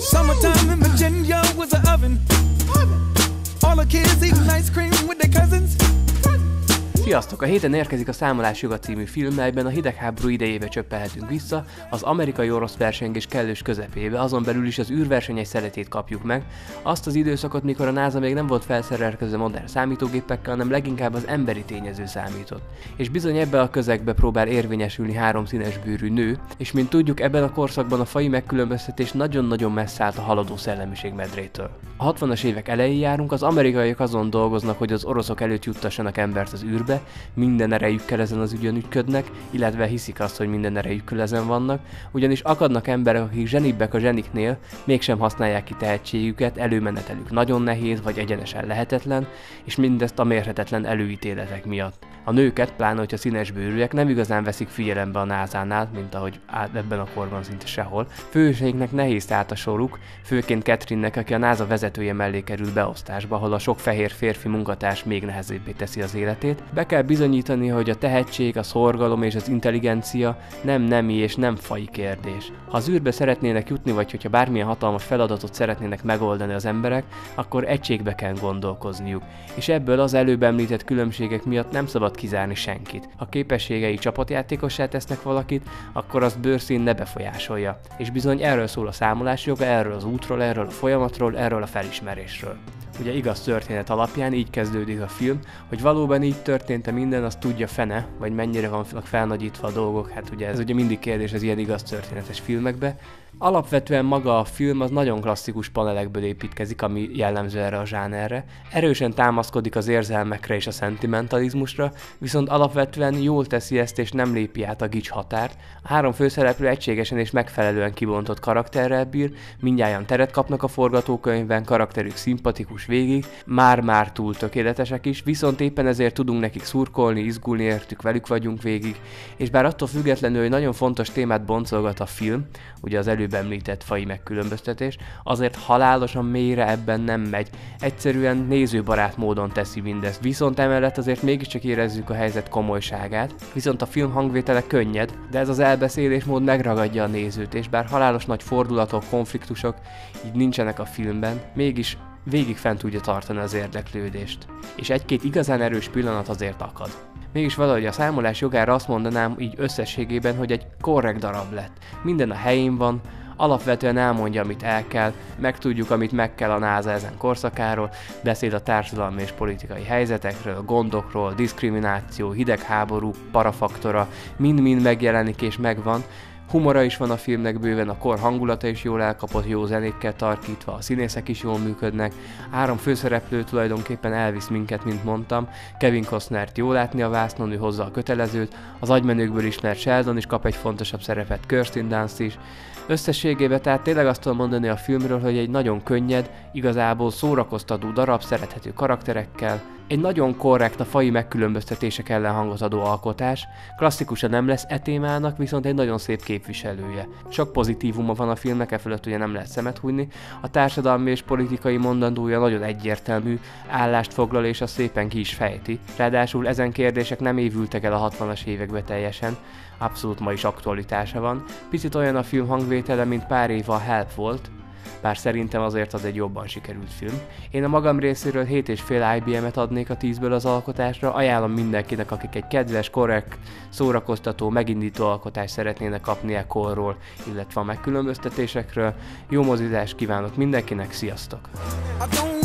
Summertime in Virginia was an oven. All the kids eating ice cream with their cousins. Sziasztok! A héten érkezik a Számolás Joga című film, melyben a hidegháború idejébe csöppelhetünk vissza, az amerikai-orosz versengés kellős közepébe, azon belül is az űrversenyek szeretét kapjuk meg, azt az időszakot, mikor a NASA még nem volt felszerelkezve modern számítógépekkel, hanem leginkább az emberi tényező számított. És bizony ebbe a közegbe próbál érvényesülni három színes bőrű nő, és mint tudjuk, ebben a korszakban a fai megkülönböztetés nagyon-nagyon messze állt a haladó szellemiség medrétől. A 60-as évek elején járunk, az amerikaiak azon dolgoznak, hogy az oroszok előtt juttassanak embert az űrbe, minden erejükkel ezen az ügyön ügyködnek, illetve hiszik azt, hogy minden erejükkel ezen vannak, ugyanis akadnak emberek, akik zsenibbek a zseniknél, mégsem használják ki tehetségüket, előmenetelük nagyon nehéz vagy egyenesen lehetetlen, és mindezt a mérhetetlen előítéletek miatt. A nőket, pláne hogyha színes bőrűek, nem igazán veszik figyelembe a názánál, mint ahogy ebben a korban szinte sehol. Főhőseiknek nehéz állt a soruk, főként Catherine-nek, aki a NASA vezetője mellé került beosztásba, ahol a sok fehér férfi munkatárs még nehezebbé teszi az életét. Be kell bizonyítani, hogy a tehetség, a szorgalom és az intelligencia nem nemi és nem fai kérdés. Ha az űrbe szeretnének jutni, vagy hogyha bármilyen hatalmas feladatot szeretnének megoldani az emberek, akkor egységbe kell gondolkozniuk. És ebből az előbb említett különbségek miatt nem szabad kizárni senkit. Ha képességei csapatjátékossá tesznek valakit, akkor azt bőrszín ne befolyásolja. És bizony erről szól a számolás joga, erről az útról, erről a folyamatról, erről a felismerésről. Ugye igaz történet alapján így kezdődik a film, hogy valóban így történt-e minden, azt tudja fene, vagy mennyire vannak felnagyítva a dolgok, hát ugye ez ugye mindig kérdés az ilyen igaz történetes filmekbe, Alapvetően maga a film az nagyon klasszikus panelekből építkezik, ami jellemző erre a zsánerre. Erősen támaszkodik az érzelmekre és a szentimentalizmusra, viszont alapvetően jól teszi ezt és nem lépi át a gics határt. A három főszereplő egységesen és megfelelően kibontott karakterrel bír, mindjárt teret kapnak a forgatókönyvben, karakterük szimpatikus végig, már-már túl tökéletesek is, viszont éppen ezért tudunk nekik szurkolni, izgulni értük, velük vagyunk végig, és bár attól függetlenül, hogy nagyon fontos témát boncolgat a film, ugye az előbb előbb említett fai megkülönböztetés, azért halálosan mélyre ebben nem megy. Egyszerűen nézőbarát módon teszi mindezt. Viszont emellett azért mégiscsak érezzük a helyzet komolyságát, viszont a film hangvétele könnyed, de ez az elbeszélésmód megragadja a nézőt, és bár halálos nagy fordulatok, konfliktusok így nincsenek a filmben, mégis végig fent tudja tartani az érdeklődést. És egy-két igazán erős pillanat azért akad. Mégis valahogy a számolás jogára azt mondanám így összességében, hogy egy korrekt darab lett. Minden a helyén van, alapvetően elmondja, amit el kell, megtudjuk, amit meg kell a NASA ezen korszakáról, beszél a társadalmi és politikai helyzetekről, gondokról, diszkrimináció, hidegháború, parafaktora, mind-mind megjelenik és megvan, Humora is van a filmnek bőven, a kor hangulata is jól elkapott, jó zenékkel tarkítva, a színészek is jól működnek, három főszereplő tulajdonképpen elvisz minket, mint mondtam, Kevin Costnert jól látni a vásznon, ő hozza a kötelezőt, az agymenőkből ismert Sheldon is kap egy fontosabb szerepet, Kirsten Dunst is, Összességében tehát tényleg azt tudom mondani a filmről, hogy egy nagyon könnyed, igazából szórakoztató darab, szerethető karakterekkel, egy nagyon korrekt a fai megkülönböztetések ellen hangot adó alkotás, klasszikusan nem lesz e témának, viszont egy nagyon szép képviselője. Sok pozitívuma van a filmnek, e fölött ugye nem lehet szemet hújni, a társadalmi és politikai mondandója nagyon egyértelmű, állást foglal és a szépen ki is fejti. Ráadásul ezen kérdések nem évültek el a 60-as évekbe teljesen, abszolút ma is aktualitása van. Picit olyan a film hangvétele, mint pár év a Help volt, bár szerintem azért az egy jobban sikerült film. Én a magam részéről 7,5 IBM-et adnék a 10-ből az alkotásra, ajánlom mindenkinek, akik egy kedves, korrekt, szórakoztató, megindító alkotást szeretnének kapni a korról, illetve a megkülönböztetésekről. Jó mozizást kívánok mindenkinek, sziasztok! Some nights